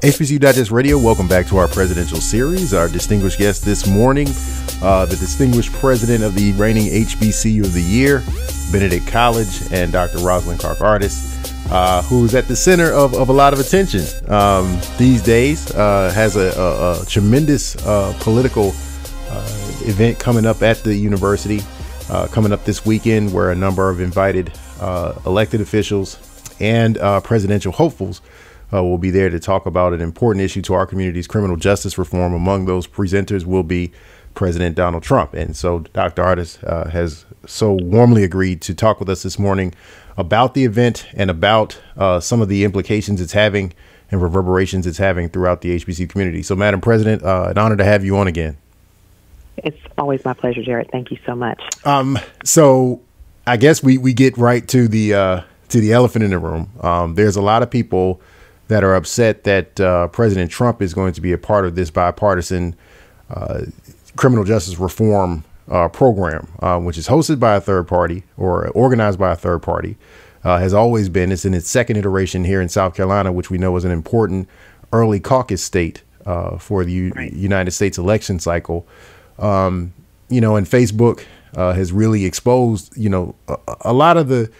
HBCU Digest Radio, welcome back to our presidential series. Our distinguished guest this morning, uh, the distinguished president of the reigning HBCU of the year, Benedict College, and Dr. Roslyn Clark Artis, uh, who's at the center of, of a lot of attention um, these days, uh, has a, a, a tremendous uh, political uh, event coming up at the university, uh, coming up this weekend, where a number of invited elected officials and presidential hopefuls uh, will be there to talk about an important issue to our community's criminal justice reform. Among those presenters will be President Donald Trump. And so Dr. Artis uh, has so warmly agreed to talk with us this morning about the event and about uh, some of the implications it's having and reverberations it's having throughout the HBC community. So, Madam President, uh, an honor to have you on again. It's always my pleasure, Jared. Thank you so much. Um, so, I guess we, we get right to the uh, to the elephant in the room. Um, there's a lot of people that are upset that uh, President Trump is going to be a part of this bipartisan uh, criminal justice reform uh, program, uh, which is hosted by a third party or organized by a third party. Uh, has always been. It's in its second iteration here in South Carolina, which we know is an important early caucus state uh, for the U- right. United States election cycle. Um, you know, and Facebook has really exposed, you know, a, a, lot of the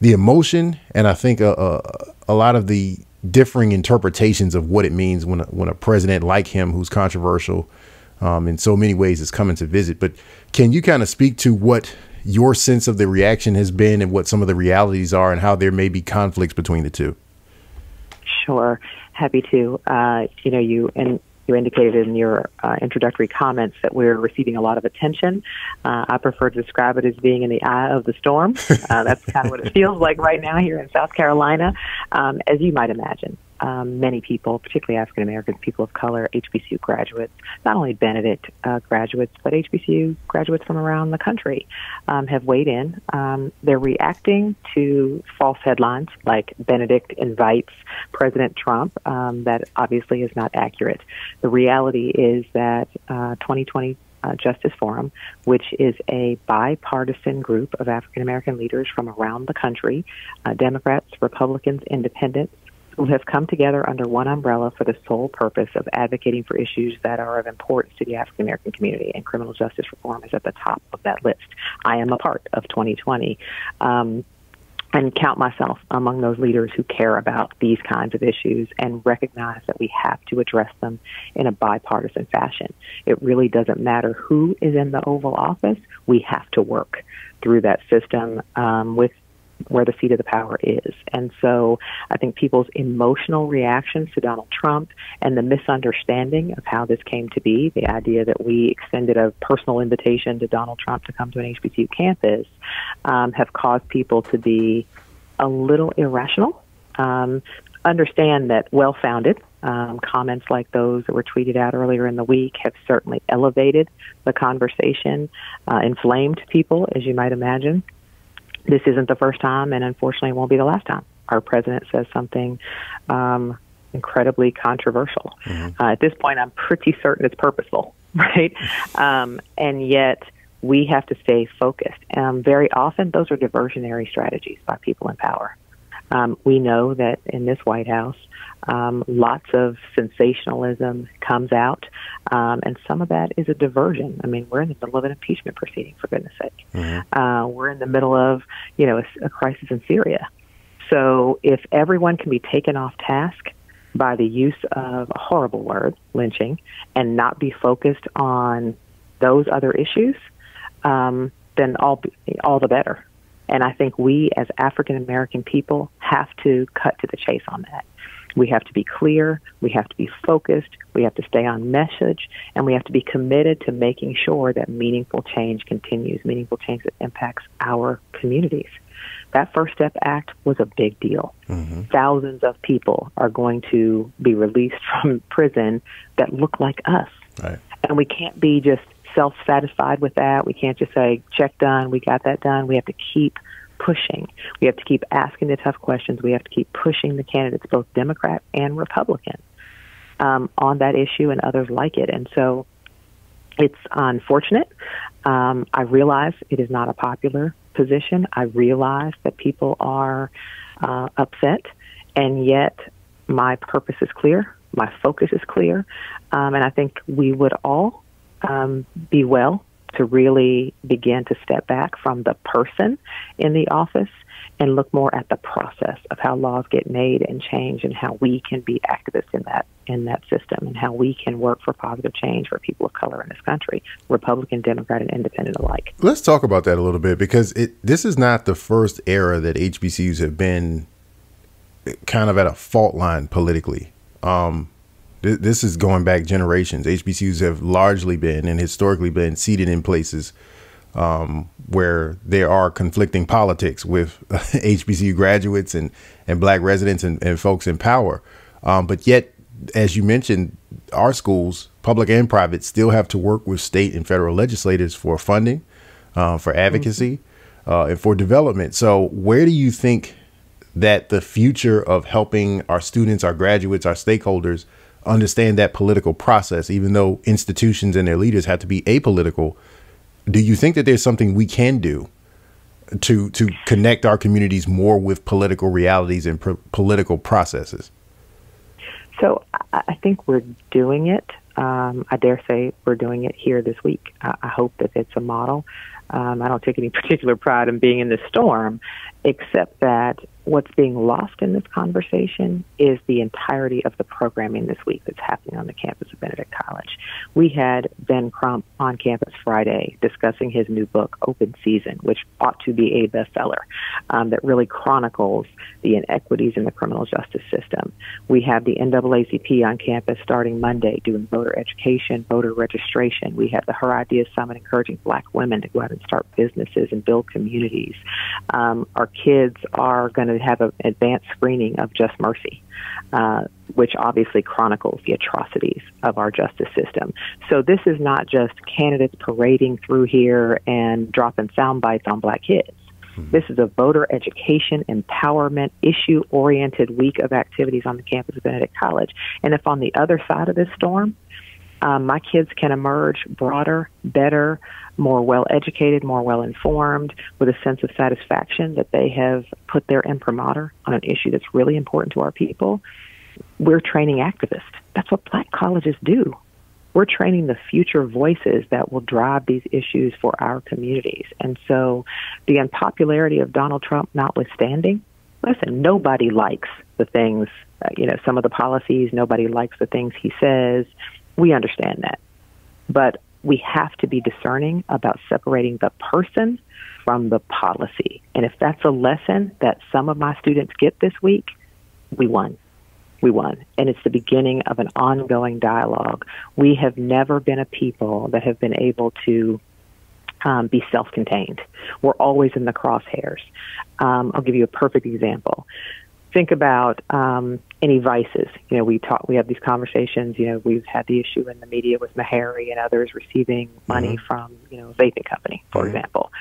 the emotion, and I think a, a, a lot of the differing interpretations of what it means when a, when a president like him, who's controversial um, in so many ways, is coming to visit. But can you kind of speak to what your sense of the reaction has been and what some of the realities are and how there may be conflicts between the two? Sure, happy to. Uh, you know, you and you indicated in your uh, introductory comments that we're receiving a lot of attention. Uh, I prefer to describe it as being in the eye of the storm. Uh, that's kind of what it feels like right now here in South Carolina, um, as you might imagine um, many people, particularly African Americans, people of color, HBCU graduates, not only Benedict uh, graduates, but HBCU graduates from around the country um, have weighed in. Um, they're reacting to false headlines like Benedict invites President Trump. Um, that obviously is not accurate. The reality is that uh, 2020 uh, Justice Forum, which is a bipartisan group of African American leaders from around the country, uh, Democrats, Republicans, Independents, who have come together under one umbrella for the sole purpose of advocating for issues that are of importance to the African American community, and criminal justice reform is at the top of that list. I am a part of 2020. Um, and count myself among those leaders who care about these kinds of issues and recognize that we have to address them in a bipartisan fashion. It really doesn't matter who is in the Oval Office, we have to work through that system um, with where the seat of the power is. And so I think people's emotional reactions to Donald Trump and the misunderstanding of how this came to be, the idea that we extended a personal invitation to Donald Trump to come to an HBCU campus, um, have caused people to be a little irrational. Um, understand that well founded um, comments like those that were tweeted out earlier in the week have certainly elevated the conversation, uh, inflamed people, as you might imagine this isn't the first time, and unfortunately, it won't be the last time. Our president says something um, incredibly controversial. Mm-hmm. Uh, at this point, I'm pretty certain it's purposeful, right? Um, and yet, we have to stay focused. Um, very often, those are diversionary strategies by people in power. Um, we know that in this White House, um, lots of sensationalism comes out, um, and some of that is a diversion. I mean, we're in the middle of an impeachment proceeding, for goodness sake. Mm-hmm. Uh, we're in the middle of, you know, a, a crisis in Syria. So if everyone can be taken off task by the use of a horrible word, lynching, and not be focused on those other issues, um, then all all the better. And I think we as African American people have to cut to the chase on that. We have to be clear, we have to be focused, we have to stay on message, and we have to be committed to making sure that meaningful change continues, meaningful change that impacts our communities. That First Step Act was a big deal. Mm-hmm. Thousands of people are going to be released from prison that look like us. Right. And we can't be just self satisfied with that. We can't just say, check done, we got that done. We have to keep pushing. We have to keep asking the tough questions. We have to keep pushing the candidates, both Democrat and Republican, um, on that issue and others like it. And so it's unfortunate. Um, I realize it is not a popular position. I realize that people are uh, upset, and yet my purpose is clear. My focus is clear, um, and I think we would all um, be well to really begin to step back from the person in the office and look more at the process of how laws get made and change and how we can be activists in that in that system and how we can work for positive change for people of color in this country, Republican, Democrat, and Independent alike. Let's talk about that a little bit because it this is not the first era that HBCUs have been kind of at a fault line politically. Um, this is going back generations. HBCUs have largely been and historically been seated in places um, where there are conflicting politics with HBCU graduates and, and black residents and, and folks in power. Um, but yet, as you mentioned, our schools, public and private, still have to work with state and federal legislators for funding, uh, for advocacy, mm-hmm. uh, and for development. So, where do you think that the future of helping our students, our graduates, our stakeholders understand that political process, even though institutions and their leaders have to be apolitical? do you think that there's something we can do to to connect our communities more with political realities and political processes? So I think we're doing it. Um, I dare say we're doing it here this week. I, I hope that it's a model. Um, I don't take any particular pride in being in the storm, except that what's being lost in this conversation is the entirety of the programming this week that's happening on the campus of Benedict College. We had Ben Crump on campus Friday discussing his new book, Open Season, which ought to be a bestseller um, that really chronicles the inequities in the criminal justice system. We have the NAACP on campus starting Monday doing voter education, voter registration. We have the Her Ideas Summit encouraging black women to go out and start businesses and build communities. Um, our kids are going to have an advanced screening of Just Mercy, uh, which obviously chronicles the atrocities of our justice system. So this is not just candidates parading through here and dropping sound bites on black kids. Mm-hmm. This is a voter education, empowerment, issue oriented week of activities on the campus of Benedict College. And if on the other side of this storm, um, my kids can emerge broader, better, more well educated, more well informed, with a sense of satisfaction that they have put their imprimatur on an issue that's really important to our people. We're training activists. That's what black colleges do. We're training the future voices that will drive these issues for our communities. And so, the unpopularity of Donald Trump notwithstanding, listen, nobody likes the things, uh, you know, some of the policies, nobody likes the things he says. We understand that. But we have to be discerning about separating the person from the policy. And if that's a lesson that some of my students get this week, we won. We won. And it's the beginning of an ongoing dialogue. We have never been a people that have been able to um, be self contained. We're always in the crosshairs. Um, I'll give you a perfect example think about um, any vices. You know, we talk, we have these conversations. You know, we've had the issue in the media with Meharry and others receiving money mm-hmm. from you know a vaping company, for mm-hmm. example.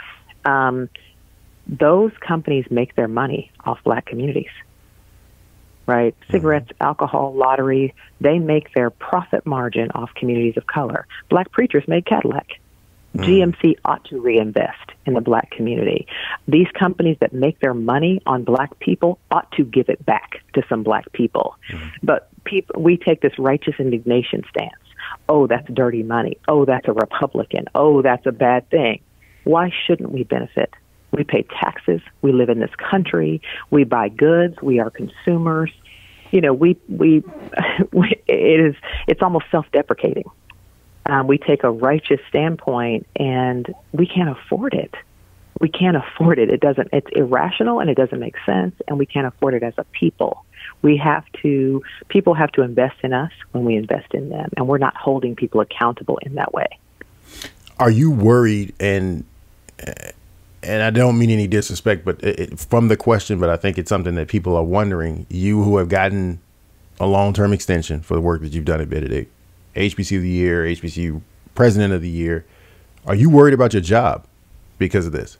Um, those companies make their money off black communities, right? Mm-hmm. Cigarettes, alcohol, lottery, they make their profit margin off communities of color. Black preachers made Cadillac. Mm. GMC ought to reinvest in the black community. These companies that make their money on black people ought to give it back to some black people. Mm. But people, we take this righteous indignation stance. Oh, that's dirty money. Oh, that's a Republican. Oh, that's a bad thing. Why shouldn't we benefit? We pay taxes. We live in this country. We buy goods. We are consumers. You know, we we, we it is it's almost self-deprecating um, we take a righteous standpoint and we can't afford it. We can't afford it. It doesn't, it's irrational and it doesn't make sense and we can't afford it as a people. We have to, people have to invest in us when we invest in them and we're not holding people accountable in that way. Are you worried and, and I don't mean any disrespect, but it, from the question, but I think it's something that people are wondering. You who have gotten a long term extension for the work that you've done at Benedict, HBCU of the year, HBCU president of the year. Are you worried about your job because of this?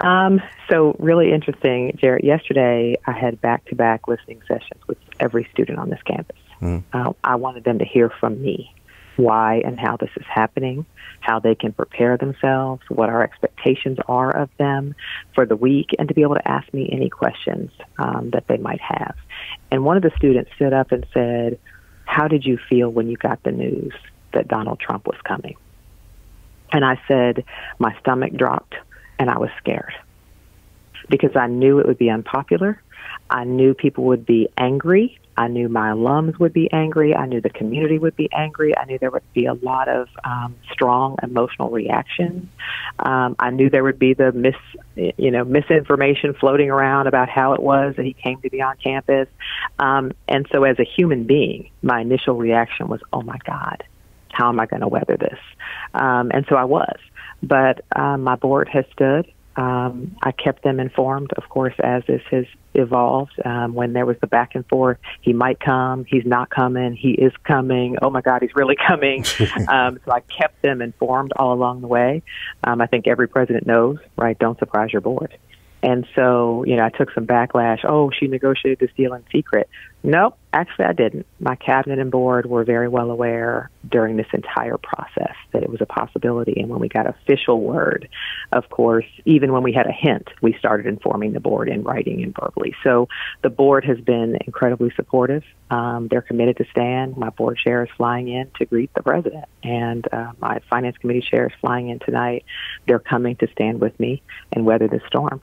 Um, so really interesting, Jarrett. Yesterday, I had back-to-back listening sessions with every student on this campus. Mm. Uh, I wanted them to hear from me. why and how this is happening, how they can prepare themselves, what our expectations are of them for the week, and to be able to ask me any questions um, that they might have. And one of the students stood up and said, How did you feel when you got the news that Donald Trump was coming? And I said, My stomach dropped and I was scared because I knew it would be unpopular. I knew people would be angry. I knew my alums would be angry. I knew the community would be angry. I knew there would be a lot of um, strong emotional reactions. Um, I knew there would be the mis, you know, misinformation floating around about how it was that he came to be on campus. Um, and so, as a human being, my initial reaction was, "Oh my God, how am I going to weather this?" Um, and so I was. But um, my board has stood. Um, I kept them informed, of course, as is has evolved. Um, when there was the back and forth, he might come, he's not coming, he is coming. Oh my God, he's really coming. um, so I kept them informed all along the way. Um, I think every president knows, right? Don't surprise your board. And so, you know, I took some backlash. Oh, she negotiated this deal in secret. Nope, actually, I didn't. My cabinet and board were very well aware during this entire process that it was a possibility. And when we got official word, of course, even when we had a hint, we started informing the board in writing and verbally. So the board has been incredibly supportive. Um, they're committed to stand. My board chair is flying in to greet the president, and uh, my finance committee chair is flying in tonight. They're coming to stand with me and weather the storm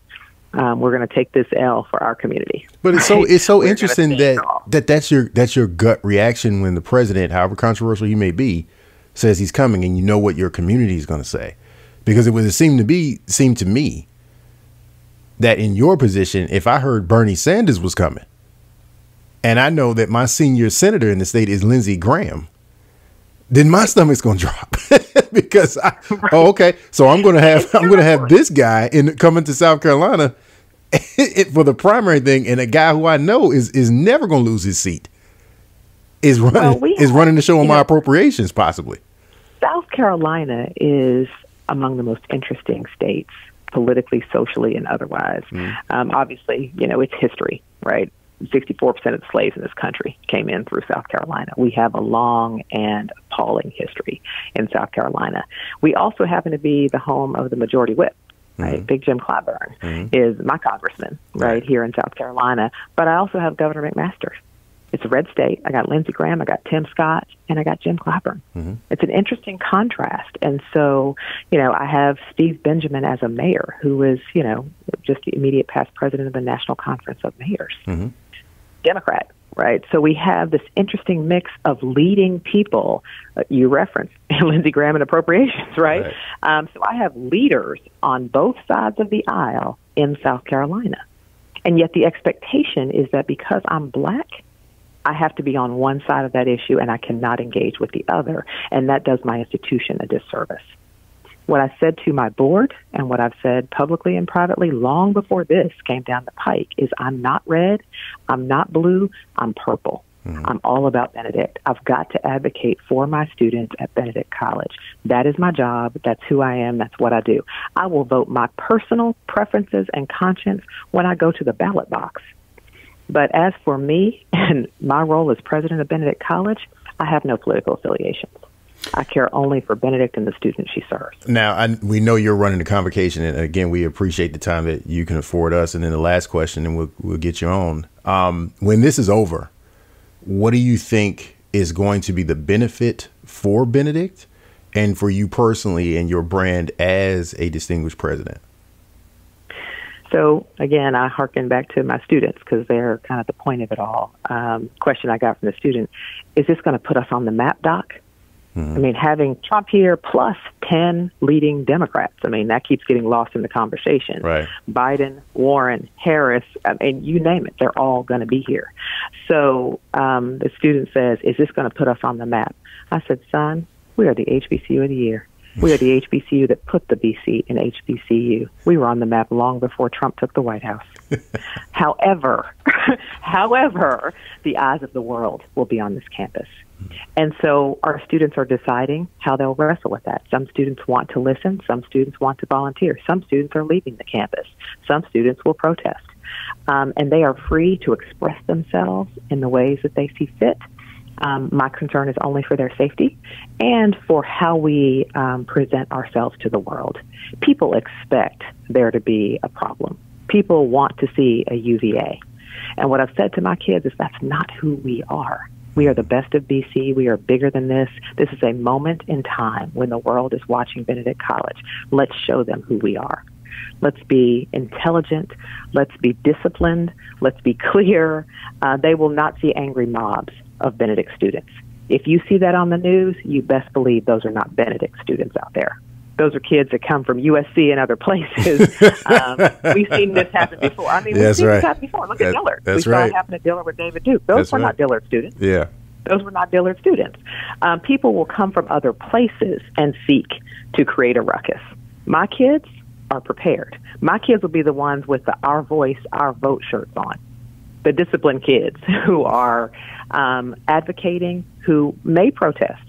um, we're going to take this L for our community. But it's so it's so interesting that that that's your that's your gut reaction when the president, however controversial he may be, says he's coming, and you know what your community is going to say, because it was would seem to be seemed to me that in your position, if I heard Bernie Sanders was coming, and I know that my senior senator in the state is Lindsey Graham, then my stomach's gonna drop. Because I, right. oh okay, so I'm gonna have I'm gonna have this guy in coming to South Carolina it, for the primary thing, and a guy who I know is is never going to lose his seat is running well, we is running the show on my know, appropriations possibly. South Carolina is among the most interesting states politically, socially, and otherwise. Mm. Um, obviously, you know it's history, right? 64% of the slaves in this country came in through South Carolina. We have a long and appalling history in South Carolina. We also happen to be the home of the majority whip right? Mm-hmm. Big Jim Clyburn mm-hmm. is my congressman right, right here in South Carolina. But I also have Governor McMaster. It's a red state. I got Lindsey Graham, I got Tim Scott, and I got Jim Clyburn. Mm-hmm. It's an interesting contrast. And so, you know, I have Steve Benjamin as a mayor who is, you know, just the immediate past president of the National Conference of Mayors. Mm-hmm. Democrat, right? So we have this interesting mix of leading people. Uh, you referenced Lindsey Graham and appropriations, right? right. Um, so I have leaders on both sides of the aisle in South Carolina. And yet the expectation is that because I'm black, I have to be on one side of that issue and I cannot engage with the other. And that does my institution a disservice. What I said to my board and what I've said publicly and privately long before this came down the pike is I'm not red, I'm not blue, I'm purple. Mm-hmm. I'm all about Benedict. I've got to advocate for my students at Benedict College. That is my job. That's who I am. That's what I do. I will vote my personal preferences and conscience when I go to the ballot box. But as for me and my role as president of Benedict College, I have no political affiliations. I care only for Benedict and the students she serves. Now, I, we know you're running the convocation, and again, we appreciate the time that you can afford us. And then the last question, and we'll, we'll get you on. Um, when this is over, what do you think is going to be the benefit for Benedict and for you personally and your brand as a distinguished president? So again, I harken back to my students because they're kind of the point of it all. Um, question I got from the student: Is this going to put us on the map, Doc? Mm-hmm. I mean, having Trump here plus 10 leading Democrats, I mean, that keeps getting lost in the conversation. Right. Biden, Warren, Harris, I mean, you name it, they're all going to be here. So um, the student says, Is this going to put us on the map? I said, Son, we are the HBCU of the year. We are the HBCU that put the BC in HBCU. We were on the map long before Trump took the White House. however, however, the eyes of the world will be on this campus. And so our students are deciding how they'll wrestle with that. Some students want to listen, some students want to volunteer, some students are leaving the campus, some students will protest. Um, and they are free to express themselves in the ways that they see fit. Um, my concern is only for their safety and for how we um, present ourselves to the world. People expect there to be a problem. People want to see a UVA. And what I've said to my kids is that's not who we are. We are the best of BC. We are bigger than this. This is a moment in time when the world is watching Benedict College. Let's show them who we are. Let's be intelligent. Let's be disciplined. Let's be clear. Uh, they will not see angry mobs of Benedict students. If you see that on the news, you best believe those are not Benedict students out there. Those are kids that come from USC and other places. um, we've seen this happen before. I mean, we've That's seen right. this happen before. Look That- at Dillard. that's we saw right. it happen at Dillard with David Duke. Those That's were right. not Dillard students. Yeah. Those were not Dillard students. Um, people will come from other places and seek to create a ruckus. My kids are prepared. My kids will be the ones with the Our Voice, Our Vote shirts on. The disciplined kids who are um, advocating, who may protest,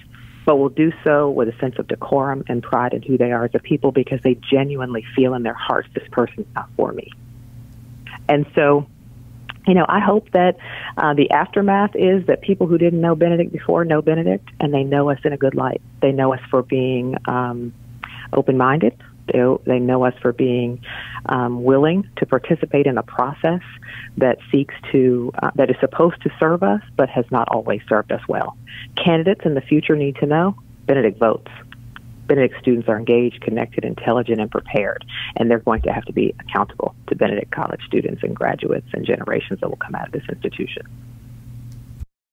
but will do so with a sense of decorum and pride in who they are as a people because they genuinely feel in their hearts this person's not for me. And so, you know, I hope that uh, the aftermath is that people who didn't know Benedict before know Benedict and they know us in a good light. They know us for being um, open minded. They, they know us for being um, willing to participate in a process that seeks to, uh, that is supposed to serve us, but has not always served us well. Candidates in the future need to know Benedict votes. Benedict students are engaged, connected, intelligent, and prepared, and they're going to have to be accountable to Benedict College students and graduates and generations that will come out of this institution.